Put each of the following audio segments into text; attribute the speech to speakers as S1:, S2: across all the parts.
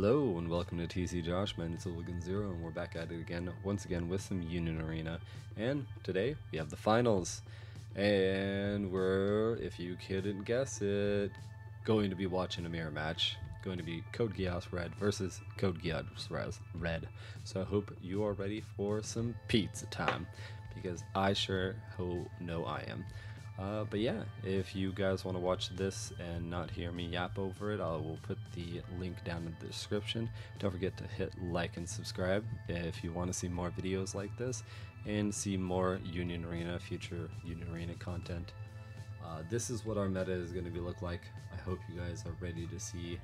S1: Hello and welcome to TC Josh, name is Hooligan Zero, and we're back at it again, once again with some Union Arena. And today we have the finals, and we're, if you couldn't guess it, going to be watching a mirror match. Going to be Code Geass Red versus Code Geass Red. So I hope you are ready for some pizza time, because I sure hope know I am. Uh, but yeah, if you guys want to watch this and not hear me yap over it, I will put the link down in the description. Don't forget to hit like and subscribe if you want to see more videos like this and see more Union Arena, future Union Arena content. Uh, this is what our meta is going to be look like. I hope you guys are ready to see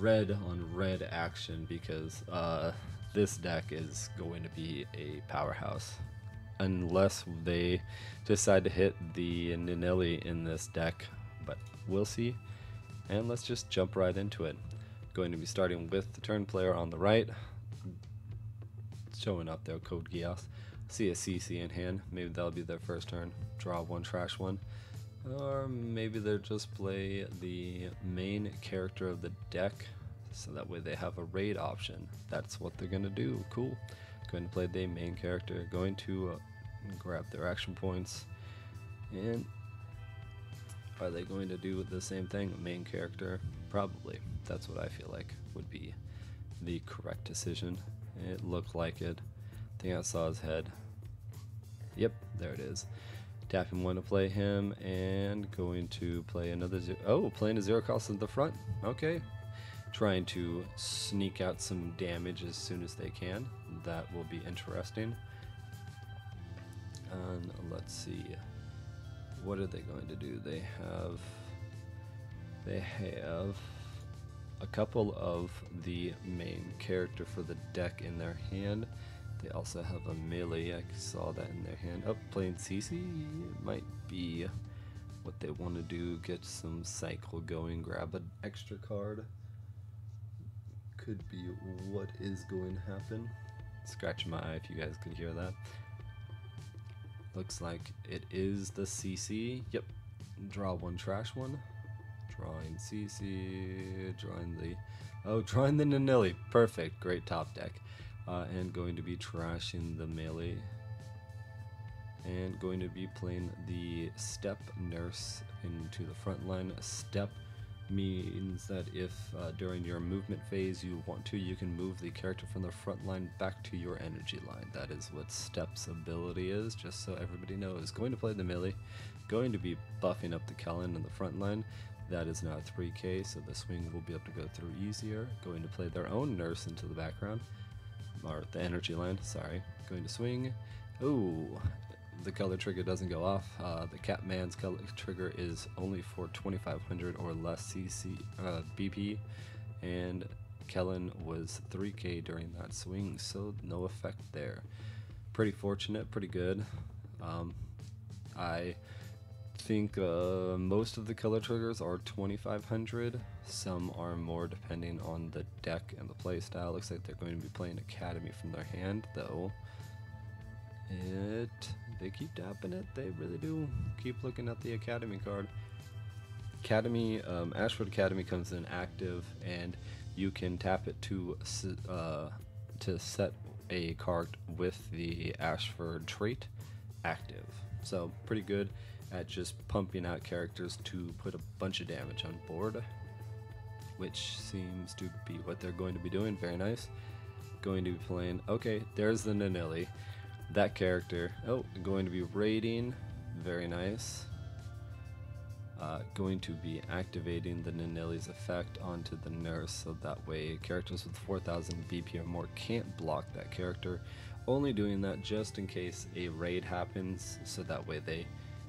S1: red on red action because uh, this deck is going to be a powerhouse unless they decide to hit the Nunnally in this deck, but we'll see. And let's just jump right into it. Going to be starting with the turn player on the right, showing up their Code Geass. See a CC in hand, maybe that'll be their first turn. Draw one, trash one. Or maybe they'll just play the main character of the deck, so that way they have a raid option. That's what they're gonna do. Cool going to play the main character, going to uh, grab their action points, and are they going to do the same thing, main character? Probably. That's what I feel like would be the correct decision. It looked like it. I think I saw his head. Yep, there it is. Tapping one to play him, and going to play another zero. Oh, playing a zero cost in the front. Okay, trying to sneak out some damage as soon as they can. That will be interesting. And let's see. What are they going to do? They have they have a couple of the main character for the deck in their hand. They also have a melee. I saw that in their hand. Oh, playing CC might be what they want to do. Get some cycle going. Grab an extra card could be what is going to happen. Scratch my eye if you guys could hear that. Looks like it is the CC. Yep. Draw one, trash one. Drawing CC. Drawing the. Oh, drawing the Nunnally. Perfect. Great top deck. Uh, and going to be trashing the melee. And going to be playing the step nurse into the front line. Step means that if uh, during your movement phase you want to, you can move the character from the front line back to your energy line. That is what Step's ability is, just so everybody knows. Going to play the melee, going to be buffing up the Kallen in the front line. That is now 3k, so the swing will be able to go through easier. Going to play their own nurse into the background, or the energy line, sorry. Going to swing. Ooh, the color trigger doesn't go off. Uh, the Catman's color trigger is only for 2500 or less CC uh, BP, and Kallen was 3k during that swing, so no effect there. Pretty fortunate, pretty good. Um, I think uh, most of the color triggers are 2500. Some are more depending on the deck and the playstyle. Looks like they're going to be playing Academy from their hand, though. It they keep tapping it. They really do. Keep looking at the Academy card. Academy, um, Ashford Academy comes in active, and you can tap it to uh, to set a card with the Ashford trait active. So pretty good at just pumping out characters to put a bunch of damage on board, which seems to be what they're going to be doing. Very nice. Going to be playing. Okay, there's the Nunnally that character. Oh, going to be raiding. Very nice. Uh, going to be activating the Nunnally's effect onto the nurse so that way characters with 4000 BP or more can't block that character. Only doing that just in case a raid happens so that way they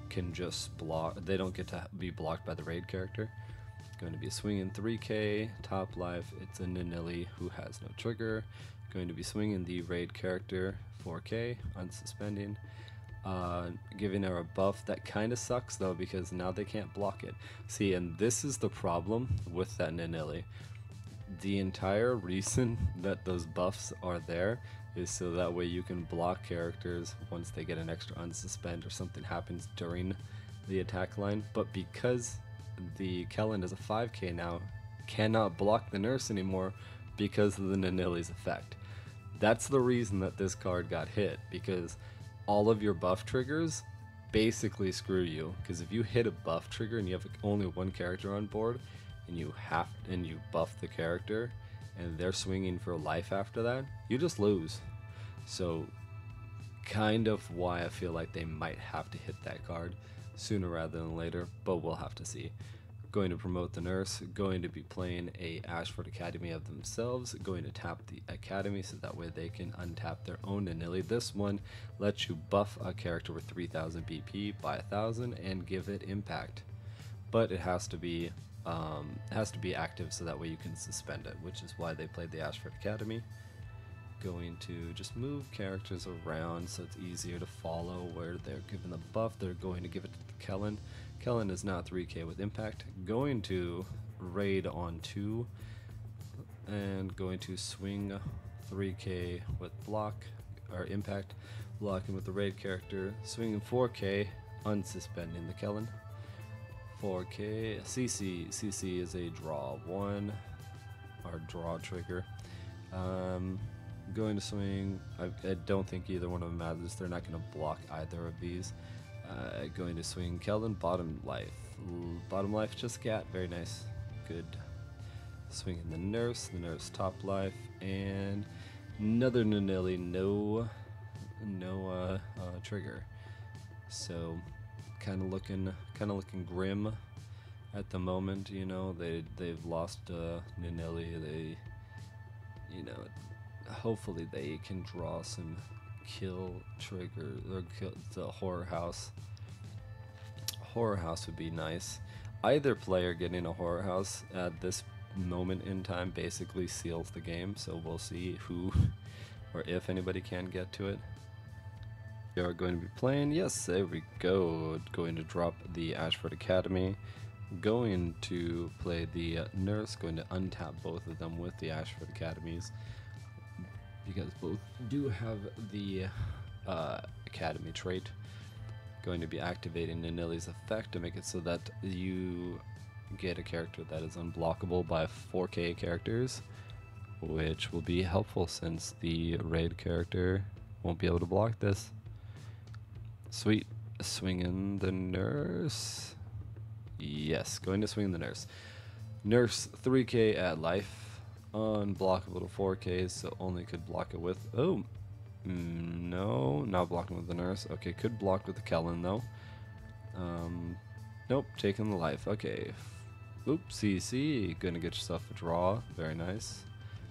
S1: can just block, they don't get to be blocked by the raid character. Going to be swinging 3k, top life, it's a Nunnally who has no trigger. Going to be swinging the raid character 4K, unsuspending. Uh, giving her a buff that kind of sucks though because now they can't block it. See, and this is the problem with that Nunnally. The entire reason that those buffs are there is so that way you can block characters once they get an extra unsuspend or something happens during the attack line. But because the Kallen is a 5k now, cannot block the nurse anymore, because of the Nunnally's effect. That's the reason that this card got hit because all of your buff triggers basically screw you because if you hit a buff trigger and you have only one character on board and you have and you buff the character and they're swinging for life after that, you just lose. So kind of why I feel like they might have to hit that card sooner rather than later, but we'll have to see. Going to promote the nurse, going to be playing a Ashford Academy of themselves, going to tap the Academy so that way they can untap their own Nunnally. This one lets you buff a character with 3000 BP by 1000 and give it impact. But it has to be um, has to be active so that way you can suspend it, which is why they played the Ashford Academy going to just move characters around so it's easier to follow where they're given the buff. They're going to give it to Kallen. Kallen is now 3k with impact. Going to raid on 2 and going to swing 3k with block or impact, blocking with the raid character, swinging 4k, unsuspending the Kallen. 4k, CC, CC is a draw 1, or draw trigger. Um, going to swing. I, I, don't think either one of them matters. They're not going to block either of these. Uh, going to swing Keldon, bottom life. Bottom life, just got. Very nice. Good. Swinging the nurse, the nurse top life, and another Nunnally, no, no uh, uh, trigger. So, kind of looking, kind of looking grim at the moment. You know, they they've lost uh. They, you know, hopefully they can draw some kill trigger or kill the horror house. Horror house would be nice. Either player getting a horror house at this moment in time basically seals the game, so we'll see who or if anybody can get to it. We are going to be playing, yes, there we go. Going to drop the Ashford Academy. Going to play the uh, Nurse, going to untap both of them with the Ashford Academies because both do have the uh, Academy trait. Going to be activating Nunnally's effect to make it so that you get a character that is unblockable by 4k characters, which will be helpful since the raid character won't be able to block this. Sweet. Swinging the nurse. Yes, going to swing the nurse. Nurse 3k at life unblockable to 4K, so only could block it with. Oh, no, not blocking with the nurse. Okay, could block with the Kallen though. Um, nope, taking the life. Okay. Oop, CC, gonna get yourself a draw. Very nice.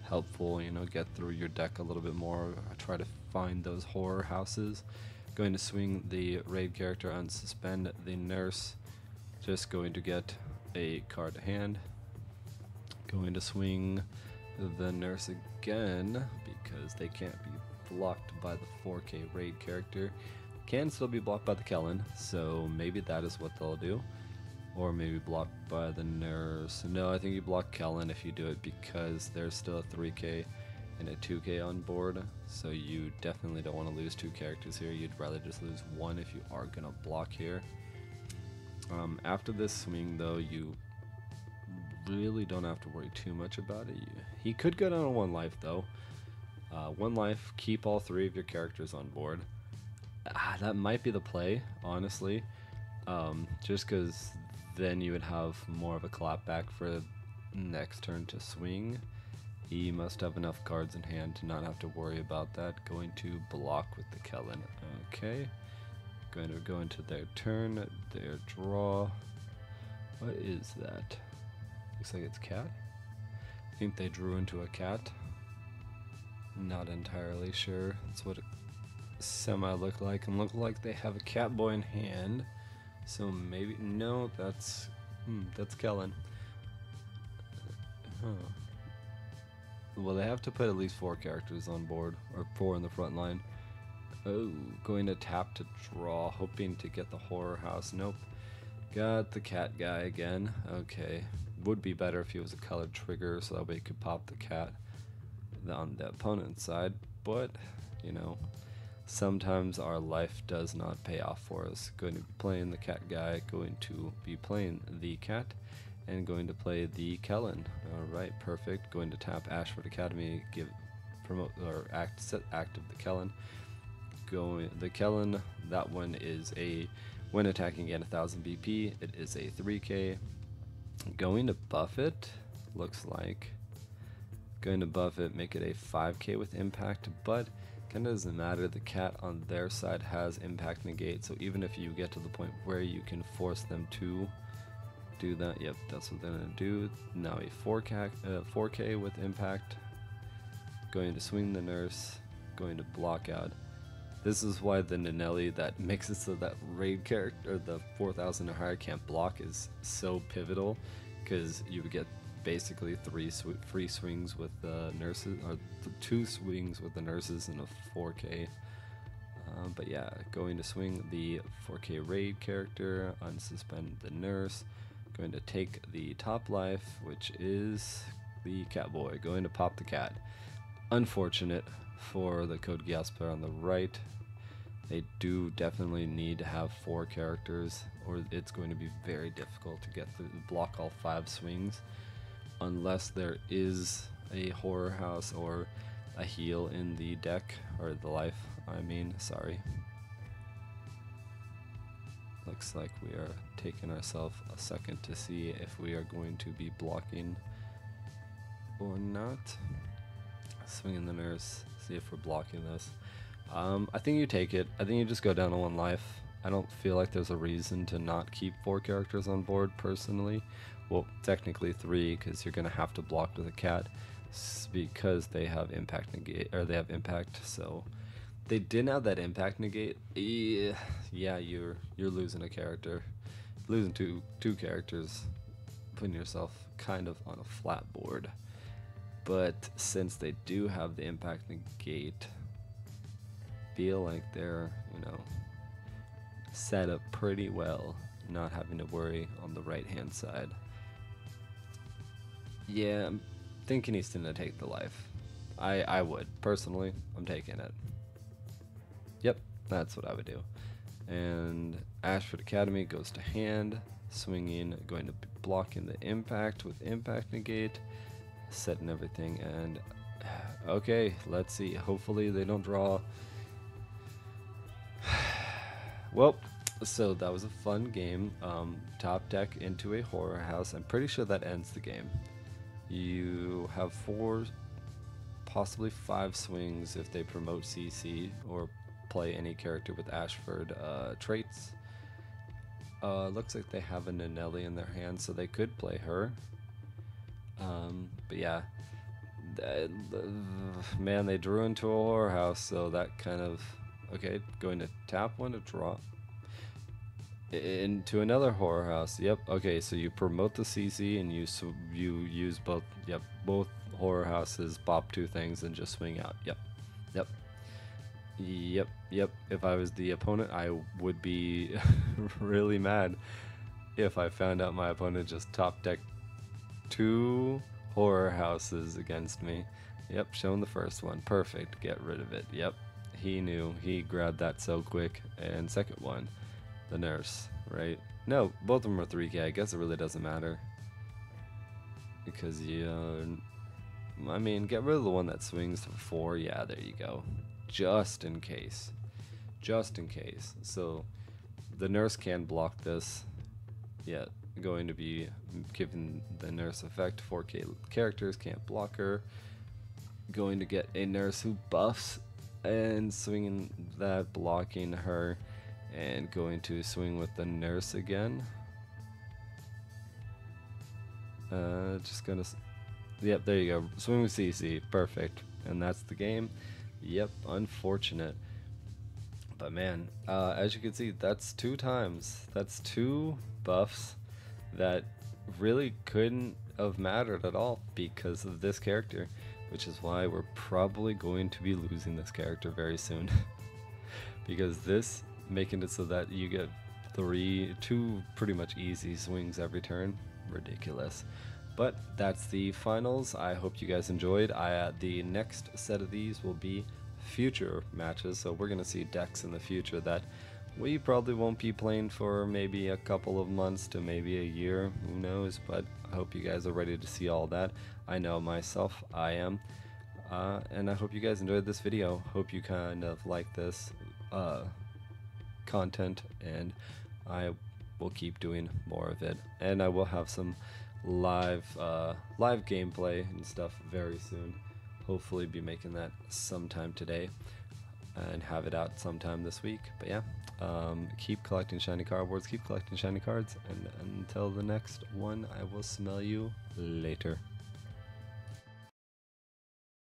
S1: Helpful, you know, get through your deck a little bit more. Try to find those horror houses. Going to swing the raid character and suspend the nurse. Just going to get a card to hand. Going to swing the nurse again because they can't be blocked by the 4K raid character. Can still be blocked by the Kallen, so maybe that is what they'll do. Or maybe blocked by the nurse. No, I think you block Kallen if you do it because there's still a 3K and a 2K on board. So you definitely don't want to lose two characters here. You'd rather just lose one if you are going to block here. Um, after this swing, though, you really don't have to worry too much about it. He could go down to one life though. Uh, one life, keep all three of your characters on board. Ah, that might be the play, honestly. Um, just because then you would have more of a clapback for the next turn to swing. He must have enough cards in hand to not have to worry about that. Going to block with the Kallen. Okay. Going to go into their turn, their draw. What is that? Looks like it's cat. I think they drew into a cat. Not entirely sure. That's what it semi look like. And look like they have a cat boy in hand. So maybe no, that's hmm, that's Kallen. Huh. Well, they have to put at least four characters on board, or four in the front line. Oh, going to tap to draw, hoping to get the horror house. Nope. Got the cat guy again. Okay, would be better if he was a colored trigger so that way you could pop the cat on the opponent's side, but you know, sometimes our life does not pay off for us. Going to be playing the cat guy, going to be playing the cat, and going to play the Kallen. All right, perfect. Going to tap Ashford Academy, give promote or act set active the Kallen. Going the Kallen. That one is a when attacking at 1000 BP. It is a 3K. Going to buff it looks like going to buff it, make it a 5k with impact, but kind of doesn't matter. The cat on their side has impact negate, so even if you get to the point where you can force them to do that, yep, that's what they're gonna do. Now a 4k, uh, 4k with impact, going to swing the nurse, going to block out. This is why the Nunnally that makes it so that raid character, the 4000 or higher can't block is so pivotal, because you would get basically three sw- free swings with the nurses, or th- two swings with the nurses and a 4K. Um, but yeah, going to swing the 4K raid character, unsuspend the nurse, going to take the top life, which is the cat boy, going to pop the cat. Unfortunate for the Code Geass on the right. They do definitely need to have four characters, or it's going to be very difficult to get through block all five swings unless there is a horror house or a heal in the deck or the life I mean sorry. Looks like we are taking ourselves a second to see if we are going to be blocking or not. Swinging the nurse see if we're blocking this um, I think you take it I think you just go down to one life I don't feel like there's a reason to not keep four characters on board personally well, technically three, because you're gonna have to block with a cat, because they have impact negate, or they have impact. So they didn't have that impact negate. Yeah, yeah, you're you're losing a character, losing two two characters, putting yourself kind of on a flat board. But since they do have the impact negate, feel like they're you know set up pretty well, not having to worry on the right hand side. Yeah, I'm thinking he's gonna take the life. I I would personally. I'm taking it. Yep, that's what I would do. And Ashford Academy goes to hand, swinging, going to be blocking the impact with impact negate, setting everything. And okay, let's see. Hopefully they don't draw. well, so that was a fun game. Um, top deck into a horror house. I'm pretty sure that ends the game. You have four, possibly five swings if they promote CC or play any character with Ashford uh, traits. Uh, looks like they have a Nunnally in their hand, so they could play her. Um, but yeah, man, they drew into a horror house, so that kind of okay. Going to tap one to draw into another horror house. Yep. Okay, so you promote the CC and you so you use both. Yep, both horror houses bop two things and just swing out. Yep. Yep. Yep. Yep. If I was the opponent, I would be really mad if I found out my opponent just top deck two horror houses against me. Yep, shown the first one. Perfect. Get rid of it. Yep. He knew. He grabbed that so quick. And second one the nurse, right? No, both of them are 3k. I guess it really doesn't matter. Because, you I mean, get rid of the one that swings to 4. Yeah, there you go. Just in case. Just in case. So, the nurse can block this. Yeah, going to be given the nurse effect. 4k characters can't block her. Going to get a nurse who buffs and swinging that, blocking her and going to swing with the nurse again. Uh, just gonna. Yep, there you go. Swing with CC. Perfect. And that's the game. Yep, unfortunate. But man, uh, as you can see, that's two times. That's two buffs that really couldn't have mattered at all because of this character, which is why we're probably going to be losing this character very soon. because this making it so that you get three, two pretty much easy swings every turn. Ridiculous. But that's the finals. I hope you guys enjoyed. I uh, the next set of these will be future matches, so we're gonna see decks in the future that we probably won't be playing for maybe a couple of months to maybe a year, who knows, but I hope you guys are ready to see all that. I know myself, I am. Uh, and I hope you guys enjoyed this video. Hope you kind of like this uh, content, and I will keep doing more of it. And I will have some live uh, live gameplay and stuff very soon. Hopefully, be making that sometime today and have it out sometime this week. But yeah, um, keep collecting shiny cardboards, keep collecting shiny cards, and until the next one, I will smell you later.